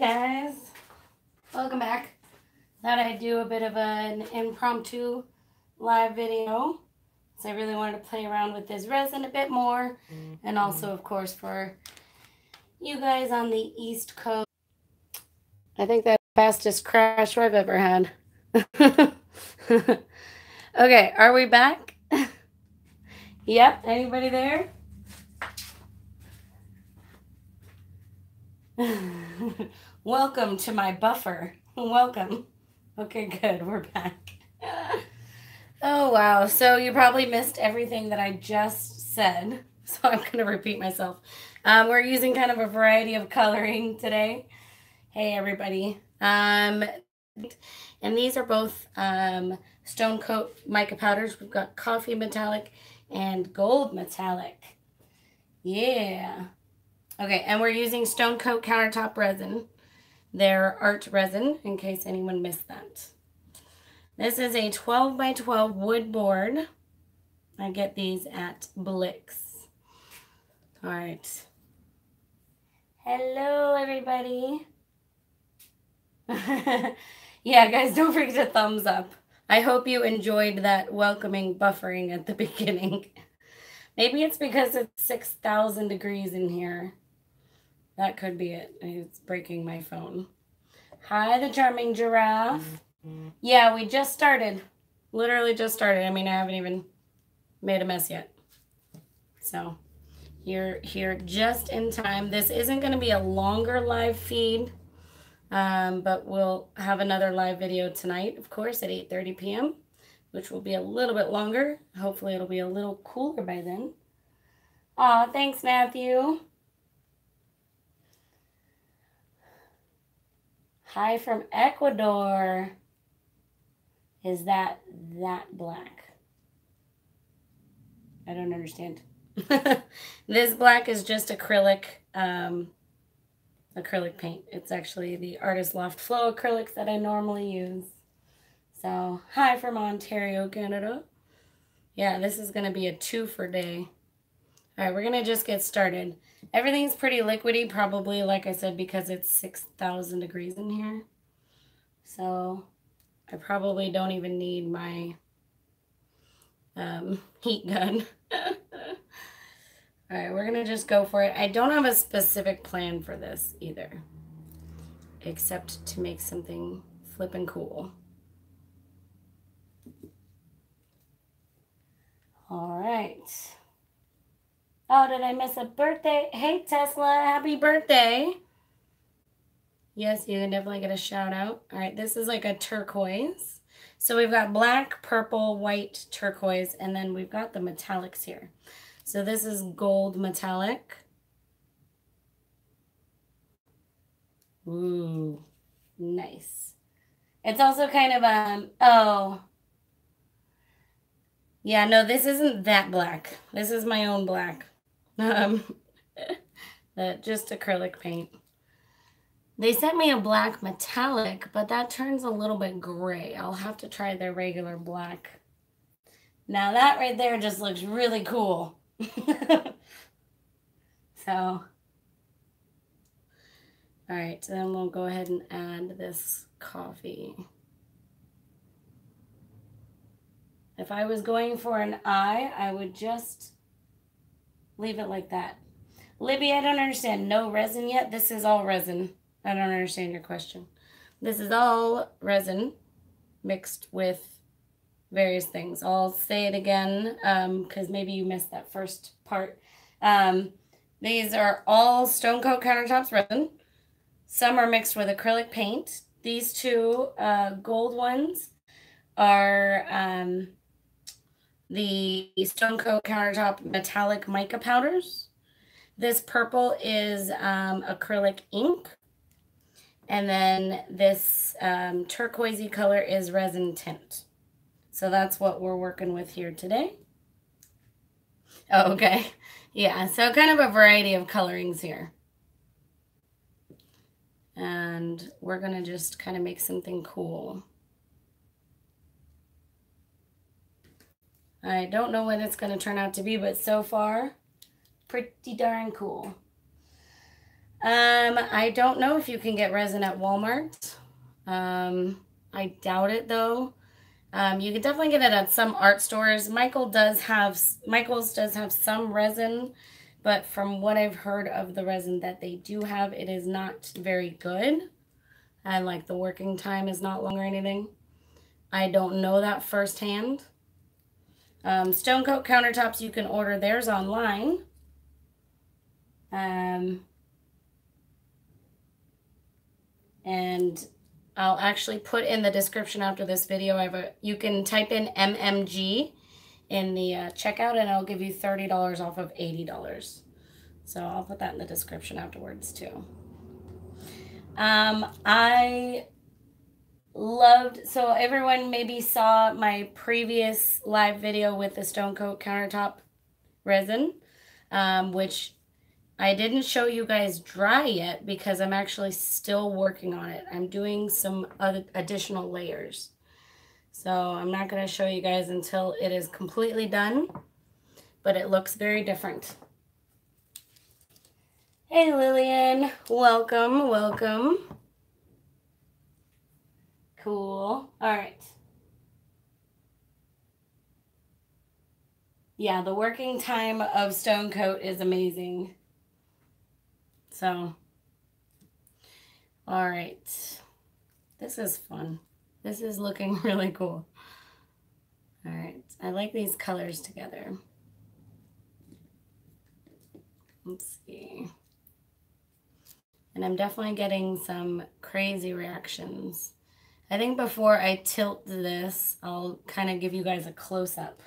guys. Welcome back. Thought I'd do a bit of an impromptu live video. So I really wanted to play around with this resin a bit more. And mm-hmm. also, of course, for you guys on the East Coast. I think that's the fastest crash I've ever had. okay, are we back? yep, anybody there? Welcome to my buffer. Welcome. Okay, good. We're back. oh, wow. So you probably missed everything that I just said. So I'm going to repeat myself. Um, we're using kind of a variety of coloring today. Hey, everybody. Um, and these are both um, Stone Coat mica powders. We've got coffee metallic and gold metallic. Yeah. Okay, and we're using Stone Coat countertop resin. Their art resin, in case anyone missed that. This is a 12 by 12 wood board. I get these at Blick's. All right. Hello, everybody. yeah, guys, don't forget to thumbs up. I hope you enjoyed that welcoming buffering at the beginning. Maybe it's because it's 6,000 degrees in here. That could be it. It's breaking my phone. Hi, the charming giraffe. Yeah, we just started. Literally just started. I mean, I haven't even made a mess yet. So, you're here just in time. This isn't going to be a longer live feed, um, but we'll have another live video tonight, of course, at 8.30 p.m., which will be a little bit longer. Hopefully, it'll be a little cooler by then. Aw, thanks, Matthew. Hi from Ecuador. Is that that black? I don't understand. this black is just acrylic, um, acrylic paint. It's actually the Artist Loft Flow acrylics that I normally use. So, hi from Ontario, Canada. Yeah, this is going to be a two for day. All right, we're going to just get started. Everything's pretty liquidy, probably, like I said, because it's 6,000 degrees in here. So I probably don't even need my um, heat gun. All right, we're going to just go for it. I don't have a specific plan for this either, except to make something flippin' cool. All right. Oh, did I miss a birthday? Hey, Tesla, happy birthday. Yes, you can definitely get a shout out. All right, this is like a turquoise. So we've got black, purple, white, turquoise, and then we've got the metallics here. So this is gold metallic. Ooh, nice. It's also kind of, um, oh, yeah, no, this isn't that black. This is my own black. Um, that just acrylic paint. They sent me a black metallic, but that turns a little bit gray. I'll have to try their regular black. Now that right there just looks really cool. so, all right, then we'll go ahead and add this coffee. If I was going for an eye, I would just leave it like that. Libby, I don't understand. No resin yet? This is all resin. I don't understand your question. This is all resin mixed with various things. I'll say it again because um, maybe you missed that first part. Um, these are all Stone Coat Countertops resin. Some are mixed with acrylic paint. These two uh, gold ones are um, the Stone Coat Countertop Metallic Mica Powders. This purple is um, acrylic ink. And then this um, turquoisey color is resin tint. So that's what we're working with here today. Oh, okay. Yeah, so kind of a variety of colorings here. And we're going to just kind of make something cool. I don't know what it's going to turn out to be, but so far, pretty darn cool. Um, I don't know if you can get resin at Walmart. Um, I doubt it though. Um, you can definitely get it at some art stores. Michael does have Michael's does have some resin, but from what I've heard of the resin that they do have, it is not very good. And like the working time is not long or anything. I don't know that firsthand. Um, Stone Coat countertops, you can order theirs online. Um, and I'll actually put in the description after this video. I have a, you can type in MMG in the uh, checkout and I'll give you $30 off of $80. So I'll put that in the description afterwards too. Um, I loved, so everyone maybe saw my previous live video with the Stone Coat countertop resin, um, which I didn't show you guys dry yet because I'm actually still working on it. I'm doing some other additional layers. So I'm not going to show you guys until it is completely done, but it looks very different. Hey Lillian, welcome, welcome. Cool. All right. Yeah, the working time of Stone Coat is amazing. So, all right. This is fun. This is looking really cool. All right. I like these colors together. Let's see. And I'm definitely getting some crazy reactions. I think before I tilt this, I'll kind of give you guys a close-up.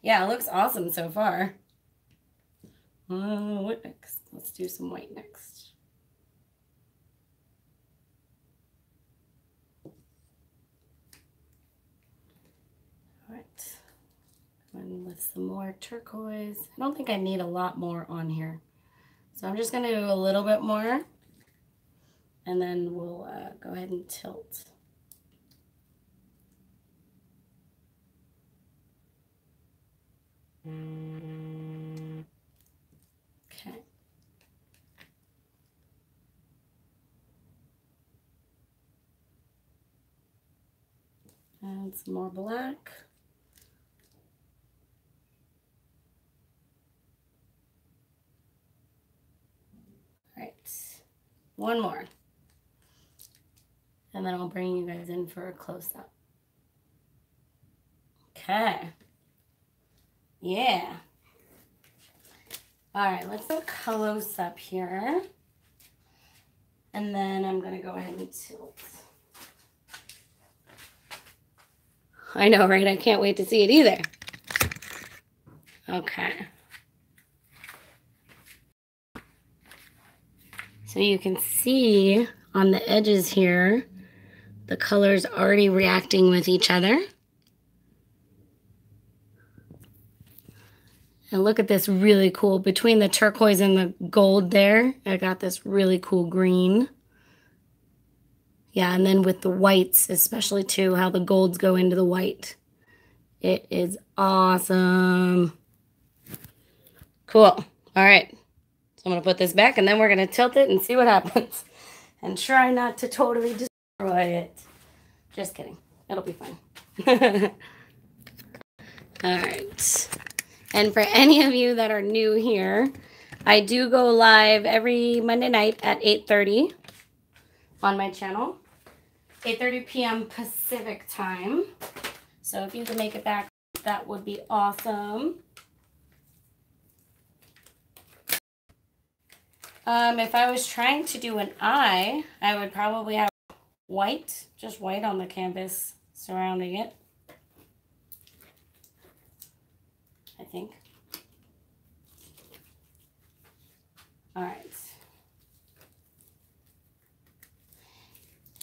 Yeah, it looks awesome so far. Uh, what next? Let's do some white next. All right. And with some more turquoise. I don't think I need a lot more on here. So I'm just going to do a little bit more. And then we'll uh, go ahead and tilt. Mm. And some more black. All right, one more. And then I'll bring you guys in for a close-up. Okay. Yeah. All right, let's go close up here. And then I'm going to go ahead and tilt. I know, right? I can't wait to see it either. Okay. So you can see on the edges here, the colors already reacting with each other. And look at this really cool, between the turquoise and the gold there, I got this really cool green. Yeah, and then with the whites, especially too, how the golds go into the white. It is awesome. Cool. All right. So I'm going to put this back and then we're going to tilt it and see what happens. And try not to totally destroy it. Just kidding. It'll be fine. All right. And for any of you that are new here, I do go live every Monday night at 8.30 on my channel. 8.30 p.m. Pacific time. So if you can make it back, that would be awesome. Um, if I was trying to do an eye, I would probably have white, just white on the canvas surrounding it. I think. All right.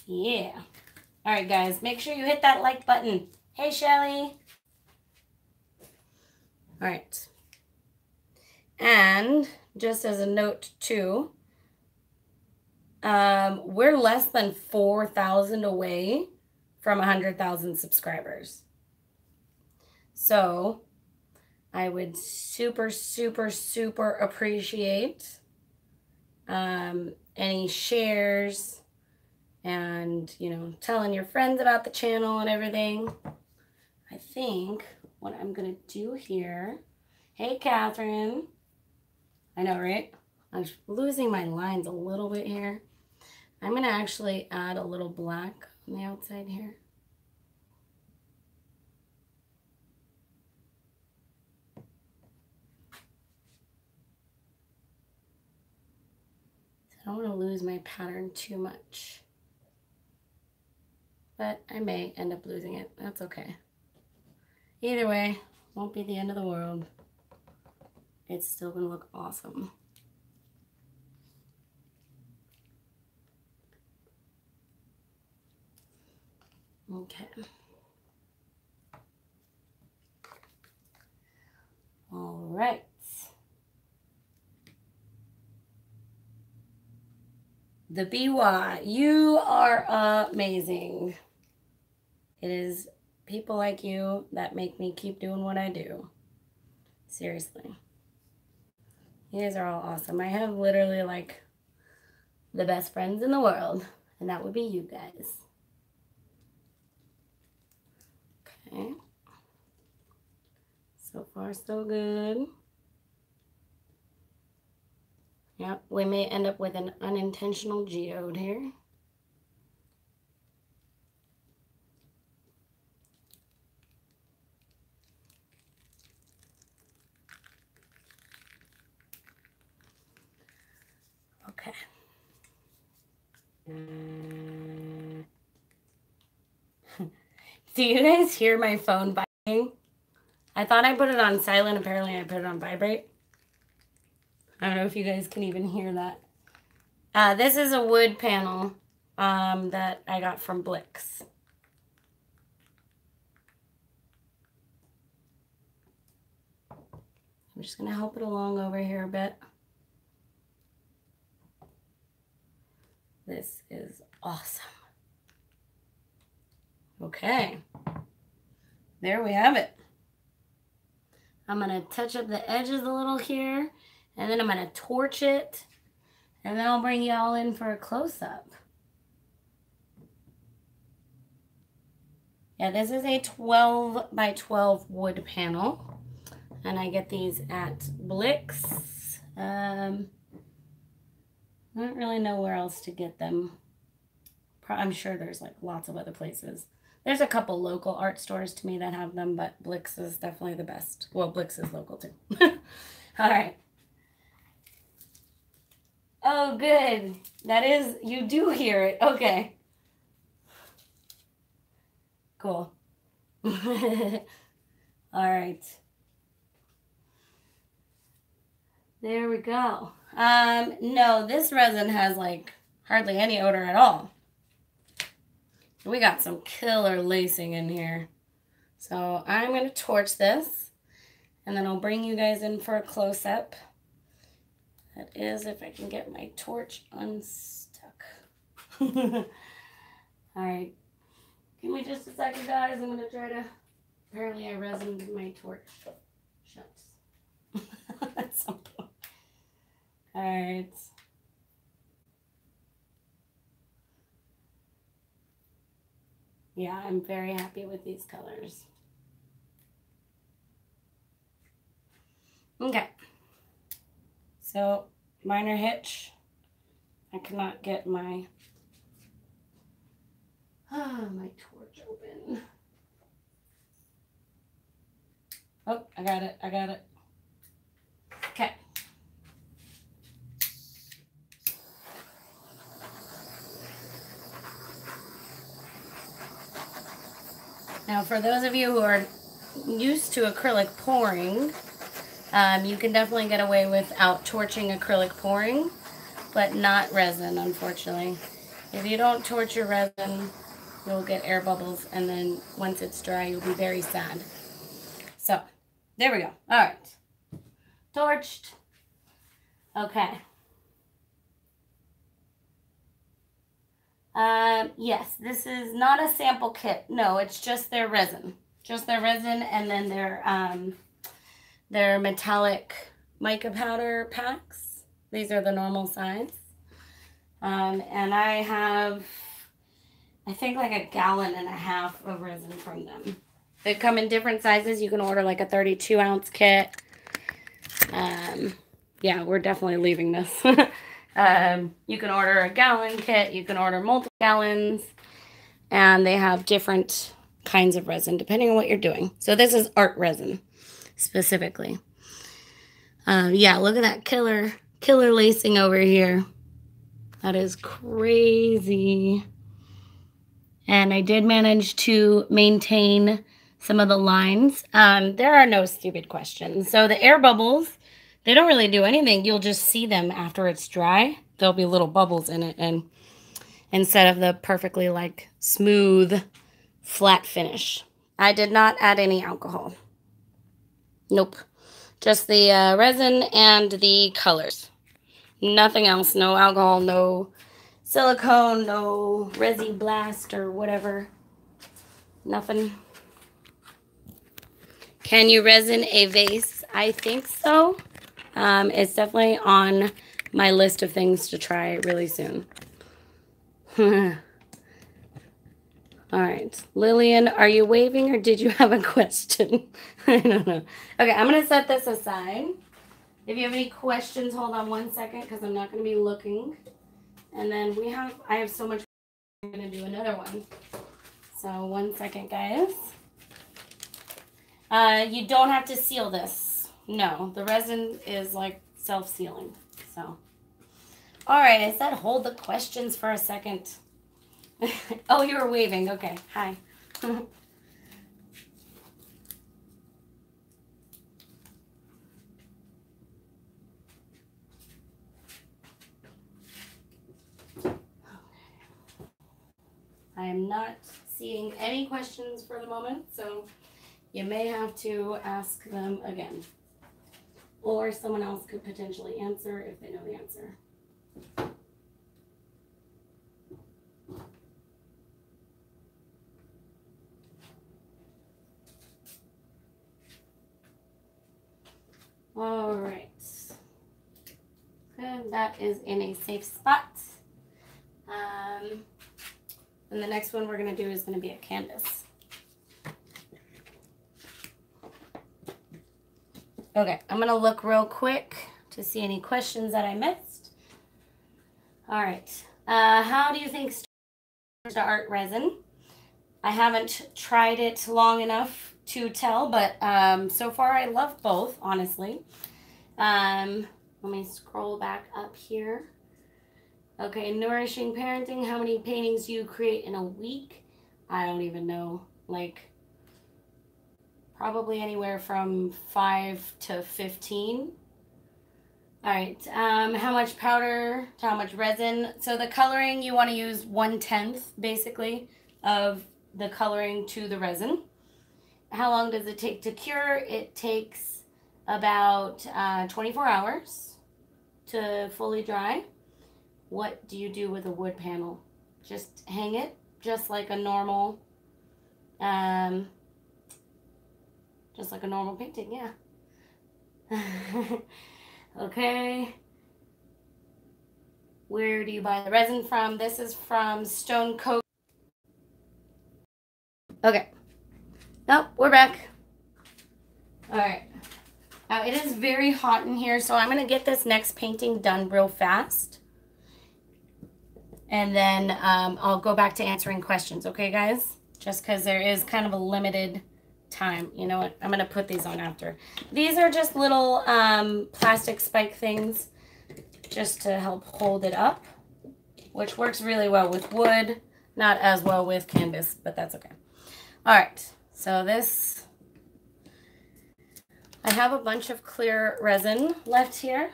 Yeah. All right, guys, make sure you hit that like button. Hey, Shelly. All right. And just as a note too, um, we're less than 4,000 away from 100,000 subscribers. So I would super, super, super appreciate um, any shares and, you know, telling your friends about the channel and everything. I think what I'm going to do here. Hey, Catherine. I know, right? I'm losing my lines a little bit here. I'm going to actually add a little black on the outside here. I don't want to lose my pattern too much. But I may end up losing it. That's okay. Either way, won't be the end of the world. It's still going to look awesome. Okay. All right. The BY, you are amazing. It is people like you that make me keep doing what I do. Seriously. You guys are all awesome. I have literally like the best friends in the world, and that would be you guys. Okay. So far, so good. Yep, we may end up with an unintentional geode here. Okay. Mm. Do you guys hear my phone vibrating? I thought I put it on silent. Apparently I put it on vibrate. I don't know if you guys can even hear that. Uh, this is a wood panel um, that I got from Blick's. I'm just going to help it along over here a bit. This is awesome. Okay. There we have it. I'm going to touch up the edges a little here. And then I'm going to torch it. And then I'll bring you all in for a close-up. Yeah, this is a 12 by 12 wood panel. And I get these at Blick's. Um, I don't really know where else to get them. I'm sure there's like lots of other places. There's a couple local art stores to me that have them, but Blick's is definitely the best. Well, Blick's is local too. All right. Oh, good. That is, you do hear it. Okay. Cool. All right. There we go. Um, no, this resin has like hardly any odor at all. We got some killer lacing in here. So I'm going to torch this and then I'll bring you guys in for a close-up. That is if I can get my torch unstuck. All right. Give me just a second, guys. I'm going to try to... Apparently I resined my torch. Shucks. At some point. All Yeah, I'm very happy with these colors. Okay. So, minor hitch. I cannot get my, ah, my torch open. Oh, I got it. I got it. Okay. Now, for those of you who are used to acrylic pouring, um, you can definitely get away without torching acrylic pouring, but not resin, unfortunately. If you don't torch your resin, you'll get air bubbles, and then once it's dry, you'll be very sad. So, there we go. All right. Torched. Okay. Um, yes, this is not a sample kit. No, it's just their resin. Just their resin and then their um, They're metallic mica powder packs. These are the normal size. Um, and I have, I think like a gallon and a half of resin from them. They come in different sizes. You can order like a 32 ounce kit. Um, yeah, we're definitely leaving this. um, you can order a gallon kit. You can order multiple gallons. And they have different kinds of resin depending on what you're doing. So this is art resin specifically. Um, yeah, look at that killer, killer lacing over here. That is crazy. And I did manage to maintain some of the lines. Um, there are no stupid questions. So the air bubbles, they don't really do anything. You'll just see them after it's dry. There'll be little bubbles in it. And instead of the perfectly like smooth, flat finish. I did not add any alcohol. Nope. Just the uh, resin and the colors. Nothing else. No alcohol, no silicone, no Resi Blast or whatever. Nothing. Can you resin a vase? I think so. Um, it's definitely on my list of things to try really soon. All right. Lillian, are you waving or did you have a question? I don't know. Okay, I'm going to set this aside. If you have any questions, hold on one second because I'm not going to be looking. And then we have, I have so much, I'm going to do another one. So one second, guys. Uh, you don't have to seal this. No, the resin is like self-sealing. So, all right, I said hold the questions for a second. oh, you were waving. Okay. Hi. I am not seeing any questions for the moment, so you may have to ask them again. Or someone else could potentially answer if they know the answer. All right. Good. That is in a safe spot. Um, and the next one we're going to do is going to be a canvas. Okay, I'm going to look real quick to see any questions that I missed. All right. Uh, how do you think to art resin? I haven't tried it long enough to tell, but um, so far I love both, honestly. Um, let me scroll back up here. Okay, nourishing parenting. How many paintings do you create in a week? I don't even know. Like, probably anywhere from 5 to 15. All right, um, how much powder, to how much resin? So the coloring, you want to use one-tenth, basically, of the coloring to the resin. How long does it take to cure? It takes about uh, 24 hours to fully dry. What do you do with a wood panel? Just hang it just like a normal, um, just like a normal painting, yeah. okay. Where do you buy the resin from? This is from Stone Coat. Okay. Nope, we're back. All right. Now it is very hot in here, so I'm going to get this next painting done real fast. And then um, I'll go back to answering questions, okay, guys? Just because there is kind of a limited time. You know what? I'm going to put these on after. These are just little um, plastic spike things just to help hold it up, which works really well with wood. Not as well with canvas, but that's okay. All right, so this, I have a bunch of clear resin left here.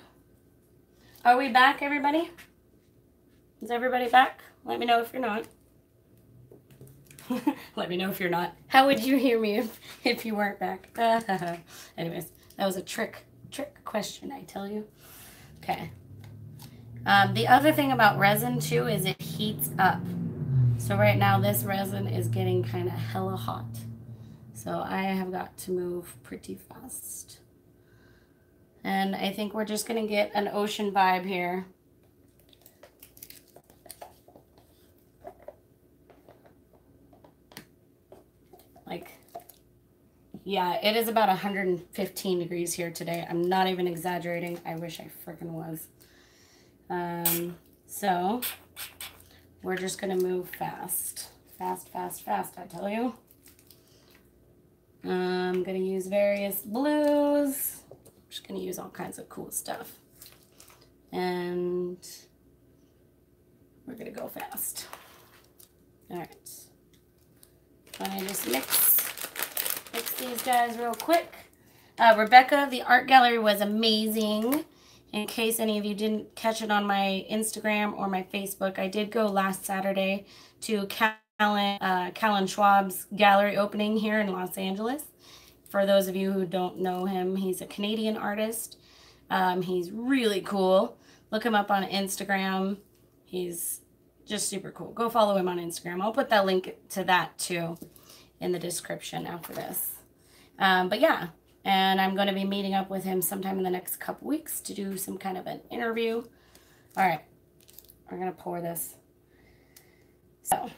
Are we back, everybody? Is everybody back? Let me know if you're not. Let me know if you're not. How would you hear me if, if you weren't back? Anyways, that was a trick, trick question, I tell you. Okay. Um, the other thing about resin, too, is it heats up. So right now this resin is getting kind of hella hot. So I have got to move pretty fast. And I think we're just going to get an ocean vibe here. Like, yeah, it is about 115 degrees here today. I'm not even exaggerating. I wish I freaking was. Um, so, we're just going to move fast. Fast, fast, fast, I tell you. I'm going to use various blues. I'm just going to use all kinds of cool stuff. And we're going to go fast. All right. I just mix, mix these guys real quick. Uh, Rebecca, the art gallery was amazing. In case any of you didn't catch it on my Instagram or my Facebook, I did go last Saturday to Callen, uh, Schaub's gallery opening here in Los Angeles. For those of you who don't know him, he's a Canadian artist. Um, he's really cool. Look him up on Instagram. He's just super cool. Go follow him on Instagram. I'll put that link to that too in the description after this. Um, but yeah, and I'm going to be meeting up with him sometime in the next couple weeks to do some kind of an interview. All right, we're going to pour this. So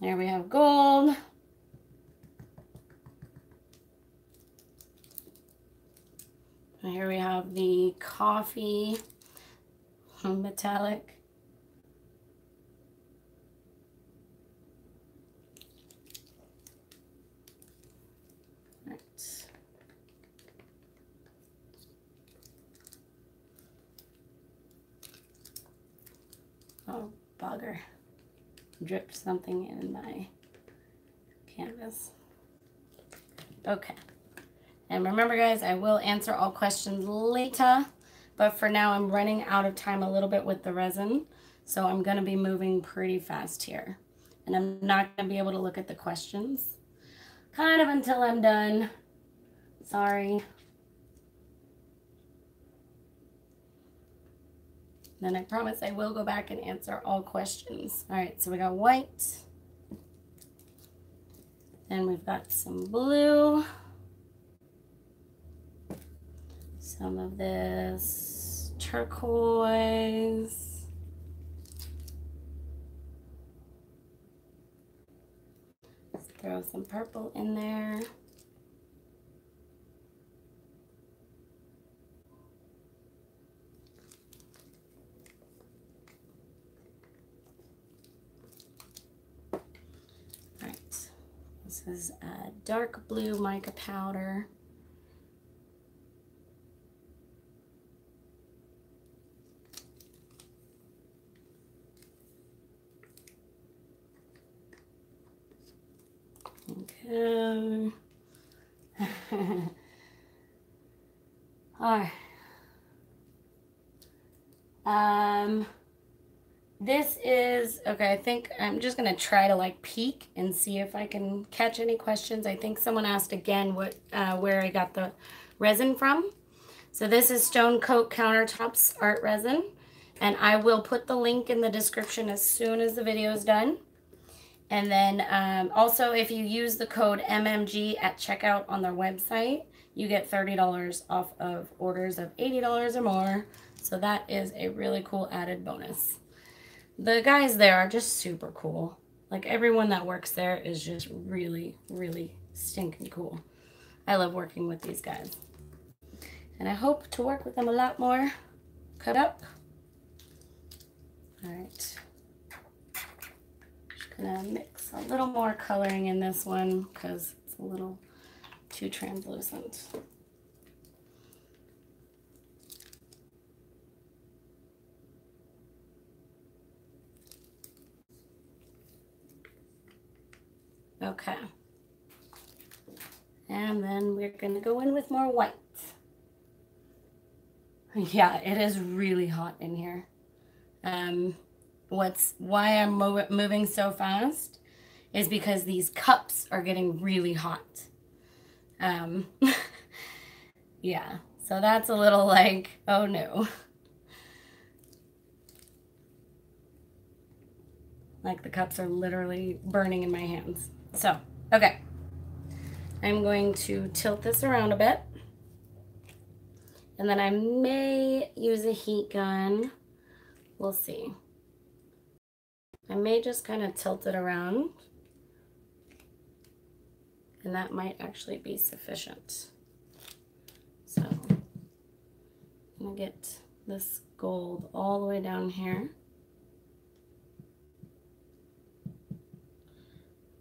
there we have gold. Here we have the coffee metallic. Bugger. Dripped something in my canvas. Okay. And remember, guys, I will answer all questions later. But for now, I'm running out of time a little bit with the resin. So I'm to be moving pretty fast here. And I'm not to be able to look at the questions. Kind of until I'm done. Sorry. Then I promise I will go back and answer all questions. All right, so we got white. Then we've got some blue. Some of this turquoise. Throw some purple in there. This is a dark blue mica powder. Okay. All right. Um, this is, okay, I think I'm just going to try to like peek and see if I can catch any questions. I think someone asked again what uh, where I got the resin from. So this is Stone Coat Countertops Art Resin. And I will put the link in the description as soon as the video is done. And then um, also if you use the code MMG at checkout on their website, you get $30 off of orders of $80 or more. So that is a really cool added bonus the guys there are just super cool. Like everyone that works there is just really, really stinking cool. I love working with these guys. And I hope to work with them a lot more. Cut up. All right. Just gonna mix a little more coloring in this one because it's a little too translucent. Okay. And then we're going to go in with more white. Yeah, it is really hot in here. Um, what's why I'm mo moving so fast is because these cups are getting really hot. Um, yeah, so that's a little like, oh no. Like the cups are literally burning in my hands. So, okay. I'm going to tilt this around a bit. And then I may use a heat gun. We'll see. I may just kind of tilt it around. And that might actually be sufficient. So I'm gonna get this gold all the way down here.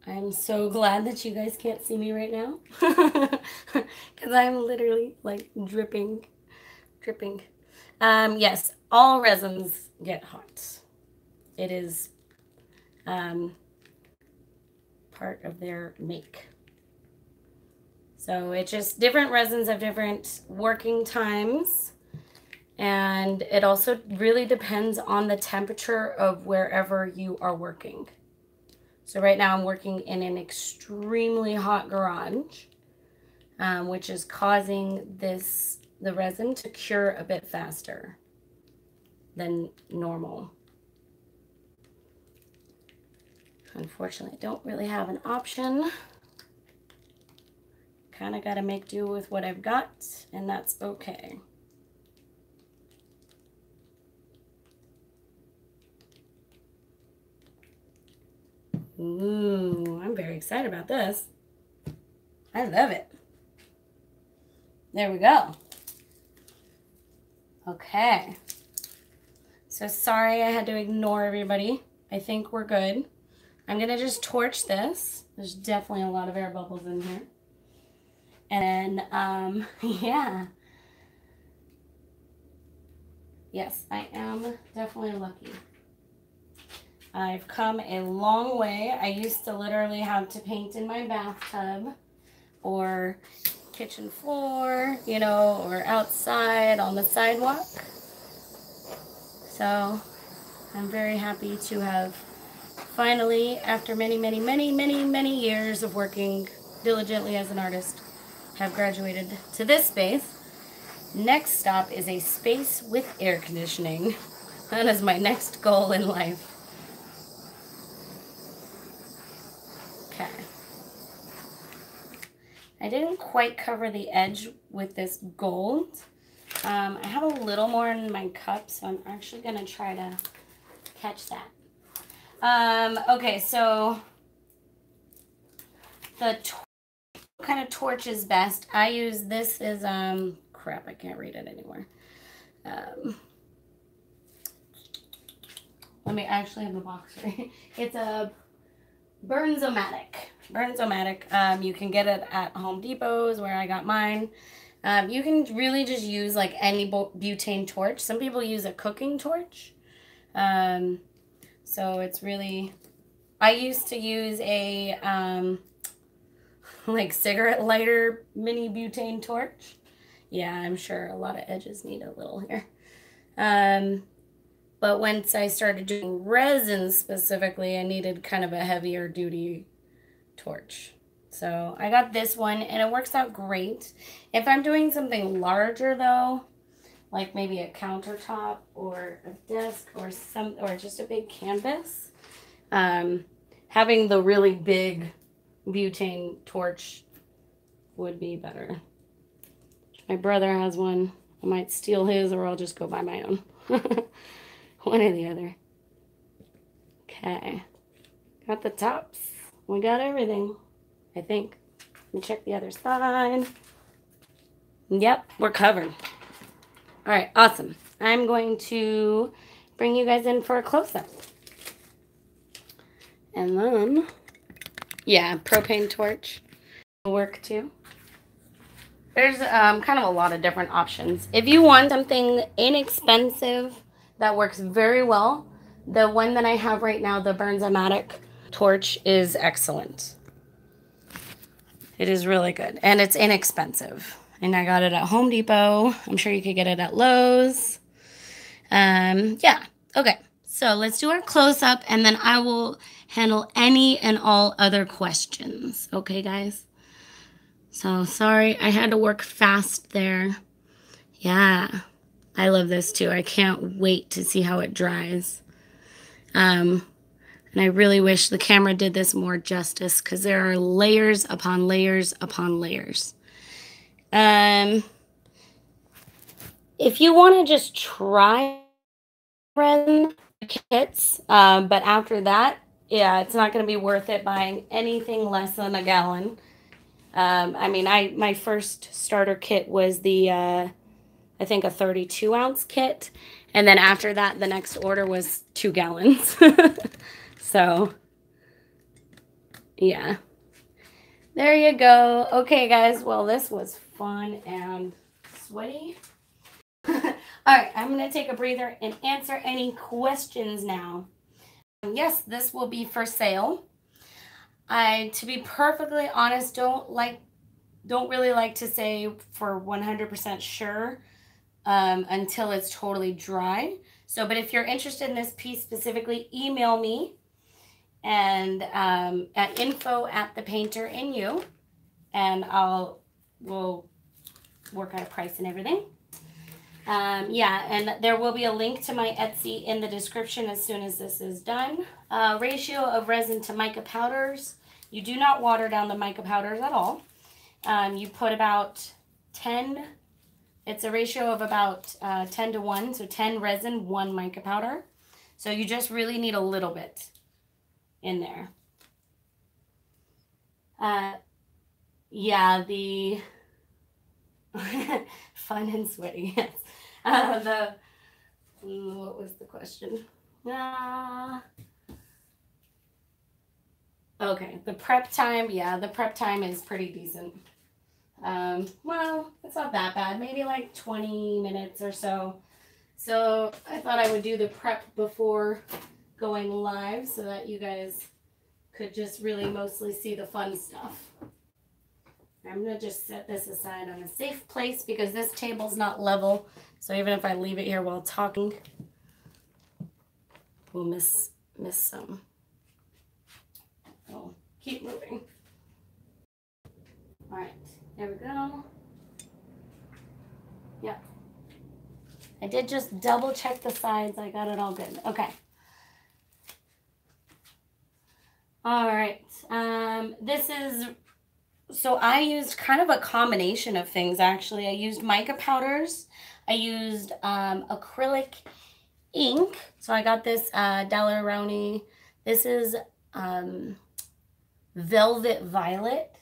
I'm so glad that you guys can't see me right now because I'm literally like dripping, dripping. Um, yes, all resins get hot. It is um, part of their make. So it's just different resins have different working times. And it also really depends on the temperature of wherever you are working. So right now I'm working in an extremely hot garage, um, which is causing this the resin to cure a bit faster than normal. Unfortunately, I don't really have an option. Kind of got to make do with what I've got, and that's okay. Ooh, I'm very excited about this. I love it. There we go. Okay. So sorry I had to ignore everybody. I think we're good. I'm going to just torch this. There's definitely a lot of air bubbles in here. And um, yeah. Yes, I am definitely lucky. I've come a long way. I used to literally have to paint in my bathtub or kitchen floor, you know, or outside on the sidewalk. So I'm very happy to have finally, after many, many, many, many, many years of working diligently as an artist, have graduated to this space. Next stop is a space with air conditioning. That is my next goal in life. I didn't quite cover the edge with this gold. Um, I have a little more in my cup, so I'm actually going to try to catch that. Um, okay, so the kind of torch is best. I use this is, um, crap, I can't read it anymore. Um, let me actually have the box right. It's a Bernzomatic. Bernzomatic. Um, you can get it at Home Depot's where I got mine. Um, you can really just use like any butane torch. Some people use a cooking torch. Um, so it's really, I used to use a um, like cigarette lighter mini butane torch. Yeah, I'm sure a lot of edges need a little here. Um, but once I started doing resin specifically, I needed kind of a heavier duty torch. So I got this one and it works out great. If I'm doing something larger though, like maybe a countertop or a desk or some or just a big canvas, um, having the really big butane torch would be better. My brother has one. I might steal his or I'll just go buy my own. One or the other. Okay. Got the tops. We got everything, I think. Let me check the other side. Yep, we're covered. All right, awesome. I'm going to bring you guys in for a close-up. And then, yeah, propane torch will work too. There's um, kind of a lot of different options. If you want something inexpensive that works very well. The one that I have right now, the Bernzomatic torch, is excellent. It is really good. And it's inexpensive. And I got it at Home Depot. I'm sure you could get it at Lowe's. Um, yeah. Okay. So let's do our close-up, and then I will handle any and all other questions. Okay, guys? So sorry, I had to work fast there. Yeah. I love this too. I can't wait to see how it dries. Um, and I really wish the camera did this more justice because there are layers upon layers upon layers. Um, if you want to just try resin kits, um, but after that, yeah, it's not going to be worth it buying anything less than a gallon. Um, I mean, I my first starter kit was the uh, I think a 32 ounce kit, and then after that, the next order was two gallons. so, yeah. There you go. Okay, guys. Well, this was fun and sweaty. All right, I'm going to take a breather and answer any questions now. Yes, this will be for sale. I, to be perfectly honest, don't like, don't really like to say for 100% sure um, until it's totally dry. So, but if you're interested in this piece specifically, email me and um, at info at the painter in you, and I'll we'll work out a price and everything. Um, yeah, and there will be a link to my Etsy in the description as soon as this is done. Uh, ratio of resin to mica powders. You do not water down the mica powders at all. Um, you put about 10, it's a ratio of about uh, 10 to 1, so 10 resin, 1 mica powder. So you just really need a little bit in there. Uh, yeah, the fun and sweaty. Yes. Uh, the what was the question? Uh, okay, the prep time. Yeah, the prep time is pretty decent. Um, well, it's not that bad. Maybe like 20 minutes or so. So I thought I would do the prep before going live so that you guys could just really mostly see the fun stuff. I'm going to just set this aside on a safe place because this table's not level. So even if I leave it here while talking, we'll miss, miss some. I'll keep moving. All right, there we go. Yep. I did just double check the sides. I got it all good. Okay. All right. Um, this is, so I used kind of a combination of things actually. I used mica powders. I used um, acrylic ink. So I got this uh, Daler-Rowney. This is um, Velvet Violet.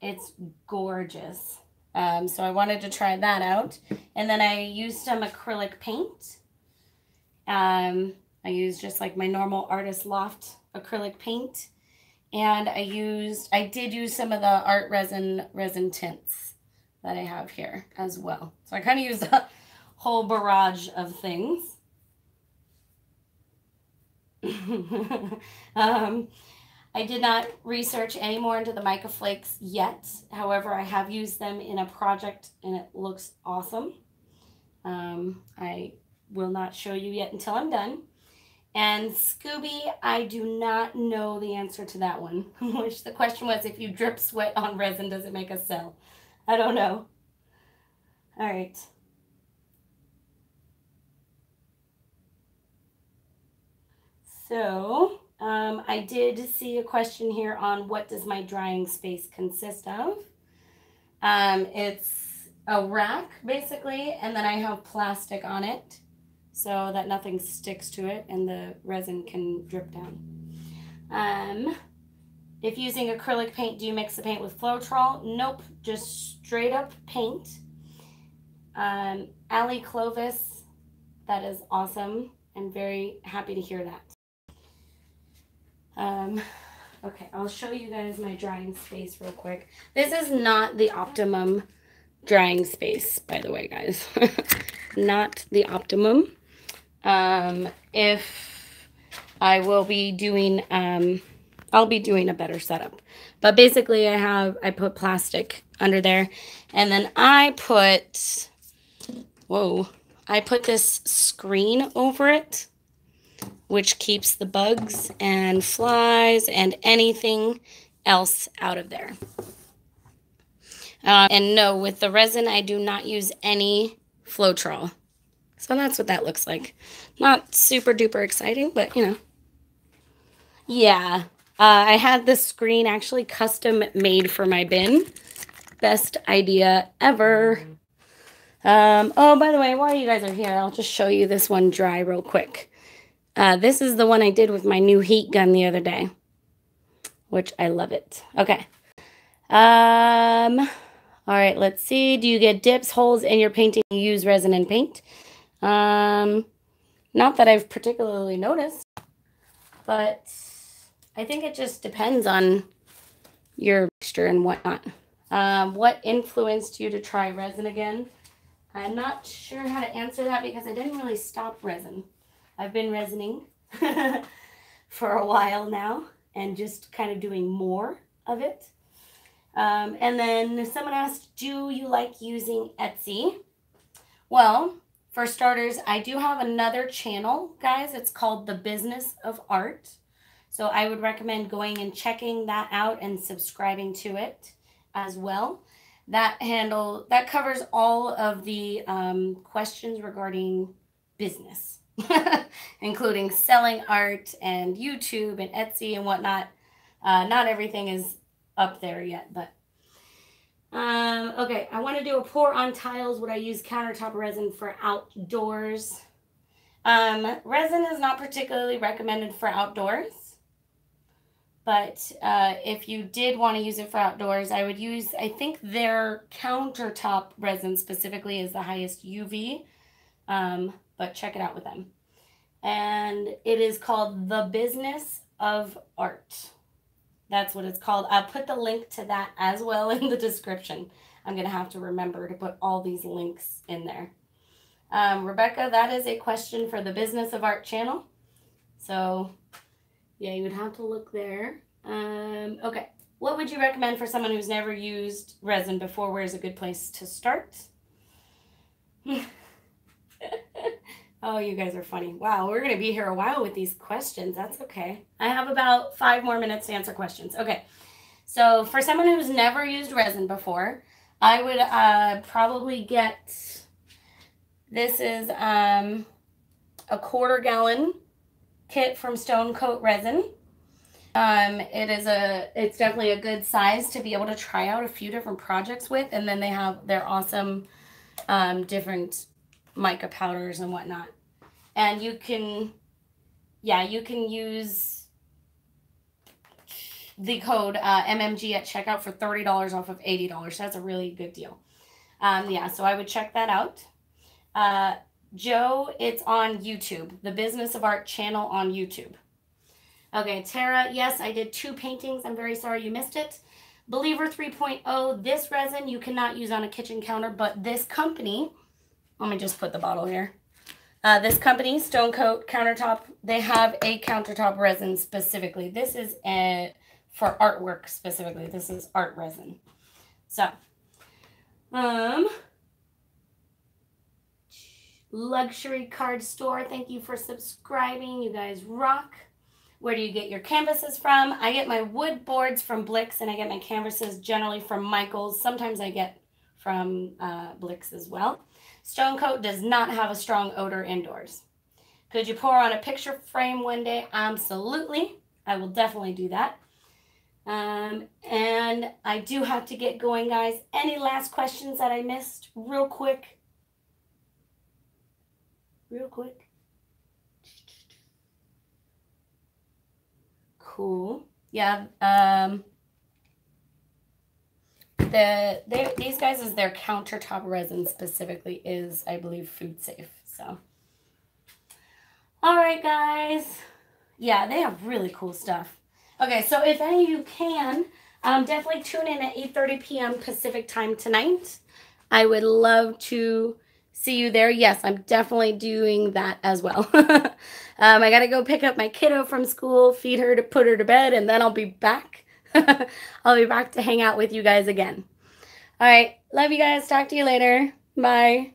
It's gorgeous. Um, so I wanted to try that out. And then I used some acrylic paint. Um, I used just like my normal Artist Loft acrylic paint. And I used, I did use some of the art resin, resin tints that I have here as well. So I kind of used a whole barrage of things. um, I did not research any more into the mica flakes yet. However, I have used them in a project and it looks awesome. Um, I will not show you yet until I'm done. And Scooby, I do not know the answer to that one. Which the question was, if you drip sweat on resin, does it make a cell? I don't know. All right. So, um, I did see a question here on what does my drying space consist of. Um, it's a rack, basically, and then I have plastic on it so that nothing sticks to it and the resin can drip down. Um, if using acrylic paint, do you mix the paint with Floetrol? Nope, just straight up paint. Um, Ali Clovis, that is awesome. I'm very happy to hear that. Um, okay, I'll show you guys my drying space real quick. This is not the optimum drying space, by the way, guys. not the optimum. Um, if I will be doing, um, I'll be doing a better setup. But basically I have, I put plastic under there and then I put, whoa, I put this screen over it, which keeps the bugs and flies and anything else out of there. Uh, and no, with the resin, I do not use any Floetrol. So that's what that looks like. Not super duper exciting, but you know. Yeah, uh, I had this screen actually custom made for my bin. Best idea ever. Um, oh, by the way, while you guys are here, I'll just show you this one dry real quick. Uh, this is the one I did with my new heat gun the other day, which I love it. Okay. Um, all right, let's see. Do you get dips, holes in your painting? You use resin and paint? Um, not that I've particularly noticed, but I think it just depends on your texture and whatnot. Um, what influenced you to try resin again? I'm not sure how to answer that because I didn't really stop resin. I've been resining for a while now and just kind of doing more of it. Um, and then someone asked, do you like using Etsy? Well, for starters, I do have another channel, guys. It's called The Business of Art. So I would recommend going and checking that out and subscribing to it as well. That handle, that covers all of the um, questions regarding business, including selling art and YouTube and Etsy and whatnot. Uh, not everything is up there yet, but um, okay, I want to do a pour on tiles. Would I use countertop resin for outdoors? Um, resin is not particularly recommended for outdoors. But uh, if you did want to use it for outdoors, I would use, I think their countertop resin specifically is the highest UV. Um, but check it out with them. And it is called The Business of Art. That's what it's called. I'll put the link to that as well in the description. I'm going to have to remember to put all these links in there. Um, Rebecca, that is a question for the Business of Art channel. So, yeah, you would have to look there. Um, okay. What would you recommend for someone who's never used resin before? Where's a good place to start? Oh, you guys are funny. Wow, we're going to be here a while with these questions. That's okay. I have about five more minutes to answer questions. Okay. So for someone who's never used resin before, I would uh, probably get, this is um, a quarter gallon kit from Stone Coat Resin. Um, it is a, it's definitely a good size to be able to try out a few different projects with. And then they have their awesome um, different mica powders and whatnot. And you can, yeah, you can use the code uh, MMG at checkout for $30 off of $80. That's a really good deal. Um, yeah, so I would check that out. Uh, Joe, it's on YouTube, the Business of Art channel on YouTube. Okay, Tara, yes, I did two paintings. I'm very sorry you missed it. Believer 3.0, this resin you cannot use on a kitchen counter, but this company let me just put the bottle here. Uh, this company, Stone Coat Countertop, they have a countertop resin specifically. This is a, for artwork specifically. This is art resin. So, um, luxury card store. Thank you for subscribing. You guys rock. Where do you get your canvases from? I get my wood boards from Blick's and I get my canvases generally from Michaels. Sometimes I get from uh, Blick's as well. Stone Coat does not have a strong odor indoors. Could you pour on a picture frame one day? Absolutely. I will definitely do that. Um, and I do have to get going, guys. Any last questions that I missed? Real quick. Real quick. Cool. Yeah. Um, the these guys is their countertop resin specifically is I believe food safe. So all right guys. Yeah, they have really cool stuff. Okay, so if any of you can, um, definitely tune in at 8.30 p.m. Pacific time tonight. I would love to see you there. Yes, I'm definitely doing that as well. um, I got to go pick up my kiddo from school, feed her to put her to bed, and then I'll be back I'll be back to hang out with you guys again. All right. Love you guys. Talk to you later. Bye.